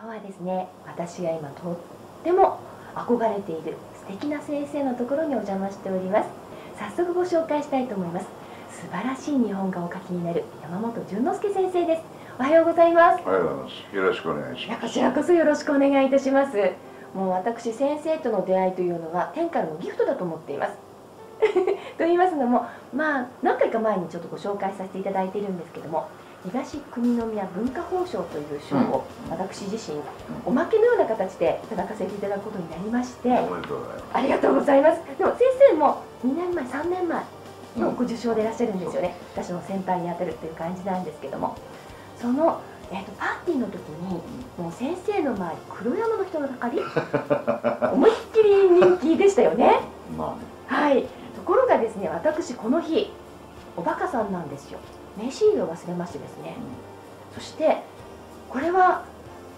今日はですね私が今とっても憧れている素敵な先生のところにお邪魔しております。早速ご紹介したいと思います。素晴らしい日本画をお描きになる山本淳之介先生です。おはようございます。おはようございます。よろしくお願いします。こちらこそよろしくお願いいたします。もう私先生との出会いというのは天からのギフトだと思っています。と言いますのもまあ何回か前にちょっとご紹介させていただいているんですけども東国宮文化褒章という賞を私自身おまけのような形でいただかせていただくことになりましてありがとうございます。でも先生も2年前3年前のご受賞でいらっしゃるんですよね、私の先輩にあたるという感じなんですけども。その、えーと、パーティーの時にもう先生の周り黒山の人だかり思いっきり人気でしたよね。まあね。はい。ところがですね私この日おバカさんなんですよ名刺入れを忘れましてですね、うん、そしてこれは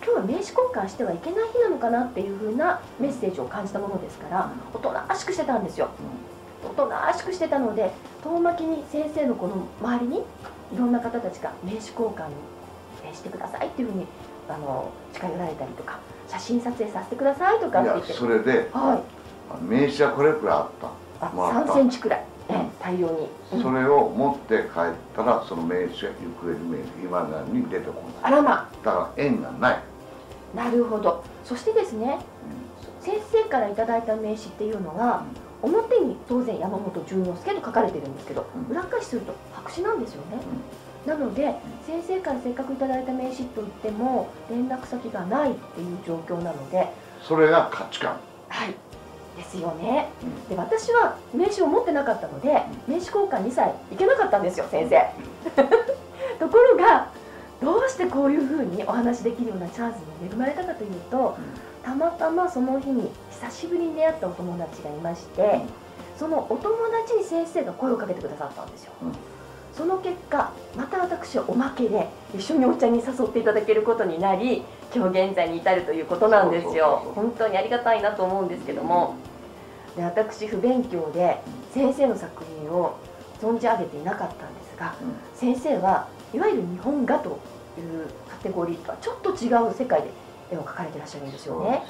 今日は名刺交換してはいけない日なのかなっていうふうなメッセージを感じたものですからおとなしくしてたんですよ、おとなしくしてたので遠巻きに先生のこの周りにいろんな方たちが名刺交換にしてくださいっていうふうにあの近寄られたりとか写真撮影させてくださいとかって言って。それで、はい、名刺はこれくらいあった。あ3センチくらい大量に、それを持って帰ったらその名刺が行方不明で今だに出てこない。あらま。だから縁がない。なるほど。そしてですね、うん、先生からいただいた名刺っていうのは、うん、表に当然山本淳之介と書かれてるんですけど、うん、裏返しすると白紙なんですよね、なので先生からせっかくいただいた名刺といっても連絡先がないっていう状況なのでそれが価値観。はいですよね、で私は名刺を持ってなかったので名刺交換2歳行けなかったんですよ先生。ところがどうしてこういうふうにお話できるようなチャンスに恵まれたかというとたまたまその日に久しぶりに出会ったお友達がいましてそのお友達に先生が声をかけてくださったんですよ、その結果また私はおまけで一緒にお茶に誘っていただけることになり今日現在に至るということなんですよ。本当にありがたいなと思うんですけども。で私不勉強で先生の作品を存じ上げていなかったんですが、先生はいわゆる日本画というカテゴリーとはちょっと違う世界で絵を描かれてらっしゃるんですよね。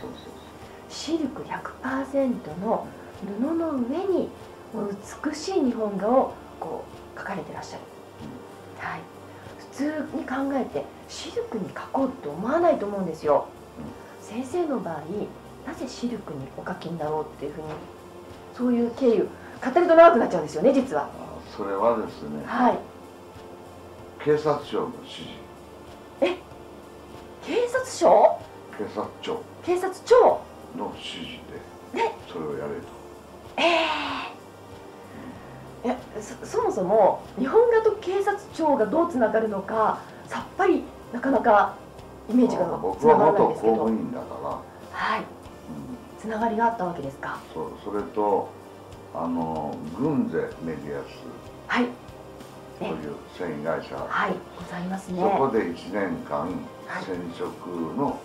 シルク100%の布の上に美しい日本画をこう描かれてらっしゃる、はい、普通に考えてシルクに描こうって思わないと思うんですよ、先生の場合なぜシルクにお描きになろうっていうふうにそういう経緯語ると長くなっちゃうんですよね実は。それはですねはい。警察庁の指示。え？警察署警察庁。警察庁？の指示でね。それをやれと。ええー、えそそもそも日本画と警察庁がどうつながるのかさっぱりなかなかイメージがつながらないんですけど。僕は元公務員だから。はい。つながりがあったわけですか？そうそれとあの軍勢メディアス。はい。という繊維会社。はい。ございますね。そこで1年間染色の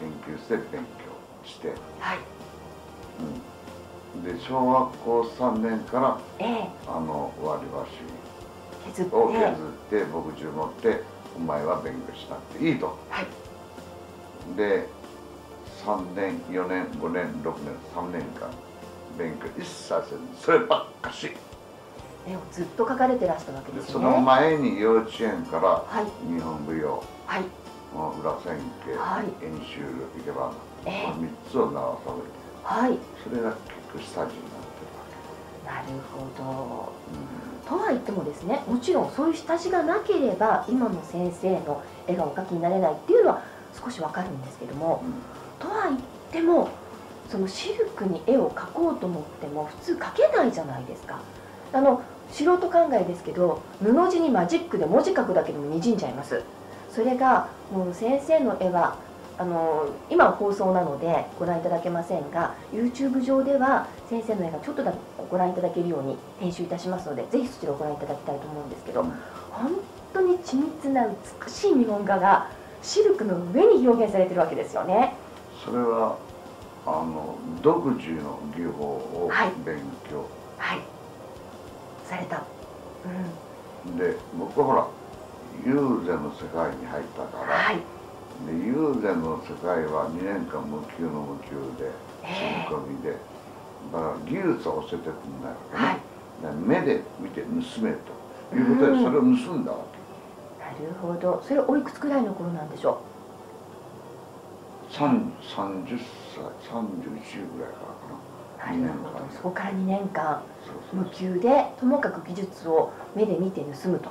研究室で勉強して。はい、うん、で小学校3年から、ええ、あの割り箸を削って牧汁持ってお前は勉強しなくていいと、はい、で3年4年5年6年3年間勉強一切せずそればっかし。絵をずっと描かれてらしたわけですね。その前に幼稚園から日本舞踊、はい、裏千家、はい、演習いけば、えー、この3つを習わされて、はい、それが結局下地になってるわけなるほど、うん、とは言ってもですねもちろんそういう下地がなければ今の先生の絵がお描きになれないっていうのは少しわかるんですけども、うん。とは言ってもそのシルクに絵を描こうと思っても普通描けないじゃないですか。あの素人考えですけど布地にマジックで文字書くだけでもにじんじゃいます。それがもう先生の絵はあの今は放送なのでご覧いただけませんが YouTube 上では先生の絵がちょっとだけご覧いただけるように編集いたしますのでぜひそちらをご覧いただきたいと思うんですけど、本当に緻密な美しい日本画がシルクの上に表現されてるわけですよね。それはあの独自の技法を勉強、はい、はい、された、うん、で僕はほら友禅の世界に入ったから、はい、で友ゼの世界は2年間無給の無給でえ住み込みでだから技術を教えてくんないわけね、はい。目で見て盗めということでうん。それを盗んだわけ、なるほど。それおいくつくらいの頃なんでしょ三30歳31ぐらいからかな。うなる二年間ほどそこから2年間無給でともかく技術を目で見て盗むと。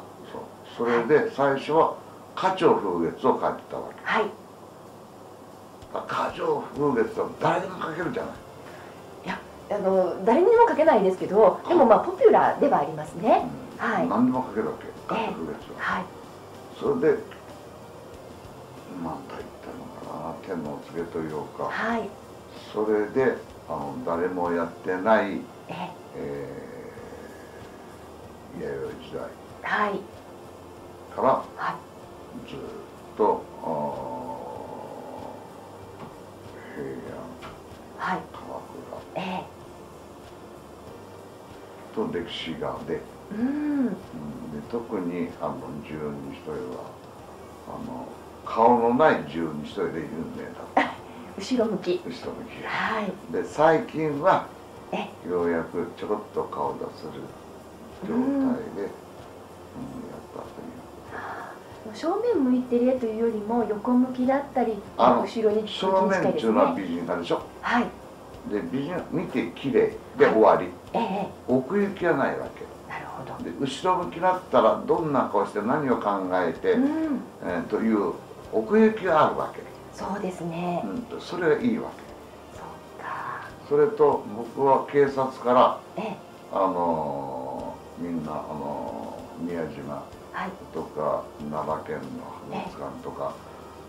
そう。それで最初は花鳥風月を書いてたわけ。はい。花鳥風月は誰でも書けるじゃない。あの誰にでも書けないですけどでもまあポピュラーではありますね。うん。はい。何でも書けるわけ花鳥風月は、はい。それでなんと言ったのかな天の告げというか。はい。それであの誰もやってない、え。えー、弥生時代はい。からはいずっと平はい安鎌倉。えと歴史がで,、えうん。うん、で特にあの十二人はあの顔のない十二人で有名だった。後ろ向き。人向き。がはい。で最近はえようやくちょこっと顔出せる状態で、うんやったという正面向いてる絵というよりも横向きだったり後ろに正面っていうのは美人画でしょ？はい。で美人見て綺麗で終わり。ええ。奥行きがないわけ。なるほど。で後ろ向きだったらどんな顔して何を考えて、うん。えーという奥行きがあるわけ、そうですね。うん、それがいいわそうか。けそれと僕は警察からええ。あのーみんな、あのー宮島はいとか奈良県の博物館とか、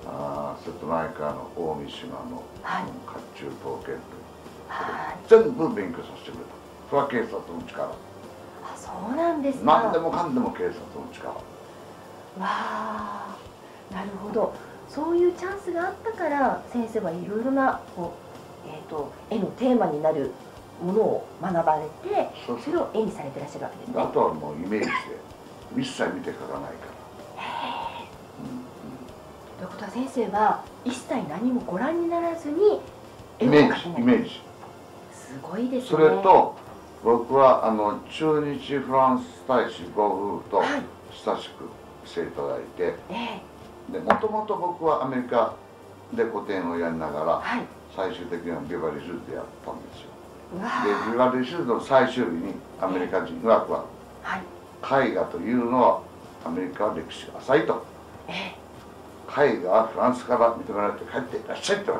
あー瀬戸内海の大三島の、甲冑刀剣はい。全部勉強させてくれた。それは警察の力。あそうなんですか。何でもかんでも警察の力。わあなるほど。そういうチャンスがあったから先生はいろいろなこう、えー、と絵のテーマになるものを学ばれてそれを絵にされてらっしゃるわけですね。あとはもうイメージで一切見て書かないから、ということは先生は一切何もご覧にならずに絵をうんイメー描けないジイメージ。すごいですね。それと僕はあの中日フランス大使ご夫婦とはい。親しくしていただいて。ええ。でもともと僕はアメリカで個展をやりながらはい最終的にはビバリーヒルズでやったんですよでビバリーヒルズの最終日にアメリカ人曰くははい絵画というのはアメリカは歴史が浅いと。ええ。絵画はフランスから認められて帰っていらっしゃいってあ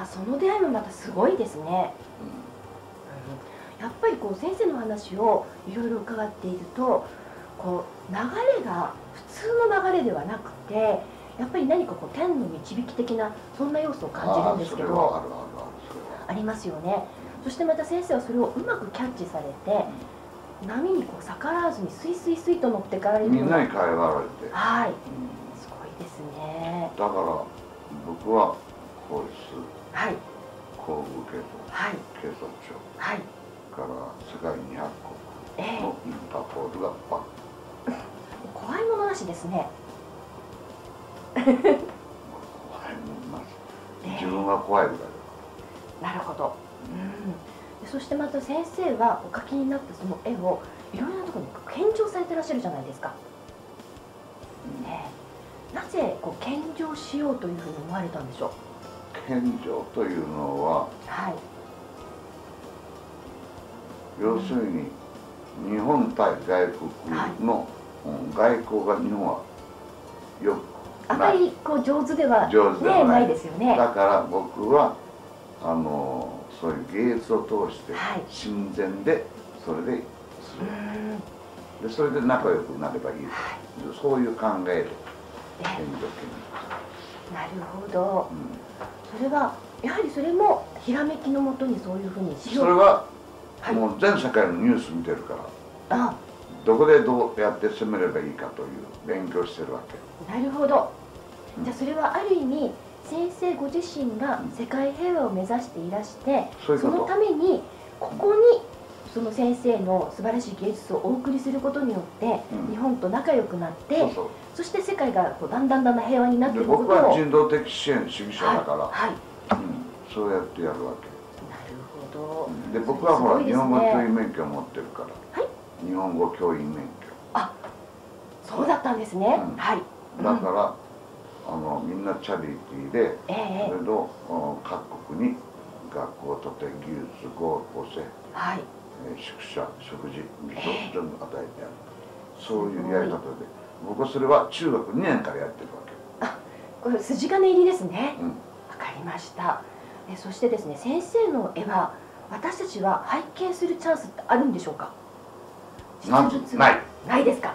らその出会いもまたすごいですね。やっぱりこう先生の話をいろいろ伺っているとこう流れが普通の流れではなくてやっぱり何かこう天の導き的なそんな要素を感じるんですけど。ああそれはあるあるあるそれは。ありますよね。そしてまた先生はそれをうまくキャッチされて波にこう逆らわずにスイスイスイと乗っていかれるみんなに会話られて、はい。うん。すごいですね。だから僕は法律はい。公務系とはい。警察庁。はい。から世界200ええ。国のインターポールがバッ。怖いものなしですね。怖いもんなええ。自分が怖いぐらいだなるほど、そしてまた先生はお描きになったその絵をいろいろなところに献上されてらっしゃるじゃないですか、ええ。なぜこう献上しようというふうに思われたんでしょう？献上というのははい。要するに日本対外国の、うん外交が日本はよあまりこう上手では上手ではねない。ないですよね。だから僕はあのそういう芸術を通してはい。親善でそれですうん。るでそれで仲良くなればいいはそういう考えでなるほど。金、それはやはりそれもひらめきのもとにそういうふうにうん、しよそうれははい。もう全世界のニュース見てるからあ。どこでどうやって攻めればいいかという勉強してるわけ。なるほど。うんじゃあそれはある意味先生ご自身が世界平和を目指していらしてそのためにここにその先生の素晴らしい芸術をお送りすることによって、うん。日本と仲良くなってそして世界がこうだんだんだんだん平和になってでいくことを僕は人道的支援主義者だから、はい、はい。うん、そうやってやるわけ。なるほど、で僕はほら、ね。日本語教員免許を持ってるから、はい。日本語教員免そうだったんですね、うん。はい。許だから、あのみんなチャリティーでええそれとお各国に学校とて技術合法性、はい。えー宿舎食事水をええ全部与えてやる。そういうやり方で。僕はそれは中学2年からやってるわこれ筋金入りですね。け、うん。わかりました。えそしてですね先生の絵は私たちは拝見するチャンスってあるんでしょうか？ない。ないですか？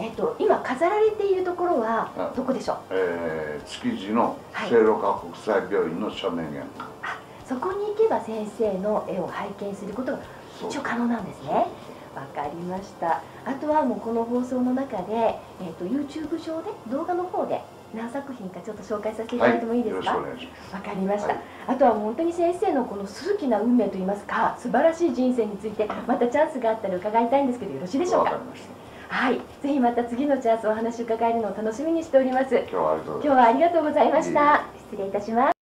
えっ、と今飾られているところはあどこでしょう？えー築地のはい。聖路加国際病院の正面園そこに行けば先生の絵を拝見することが一応可能なんですね。わかりました。あとはもうこの放送の中で、えー、と YouTube 上で動画の方で何作品かちょっと紹介させていただいてもいいですか、よろしくお願いわかりました、はい。あとは本当に先生のこの数奇な運命といいますか素晴らしい人生についてまたチャンスがあったら伺いたいんですけどよろしいでしょうか？わかりましたはい。ぜひまた次のチャンスお話伺えるのを楽しみにしております。今日はありがとうございました。失礼いたします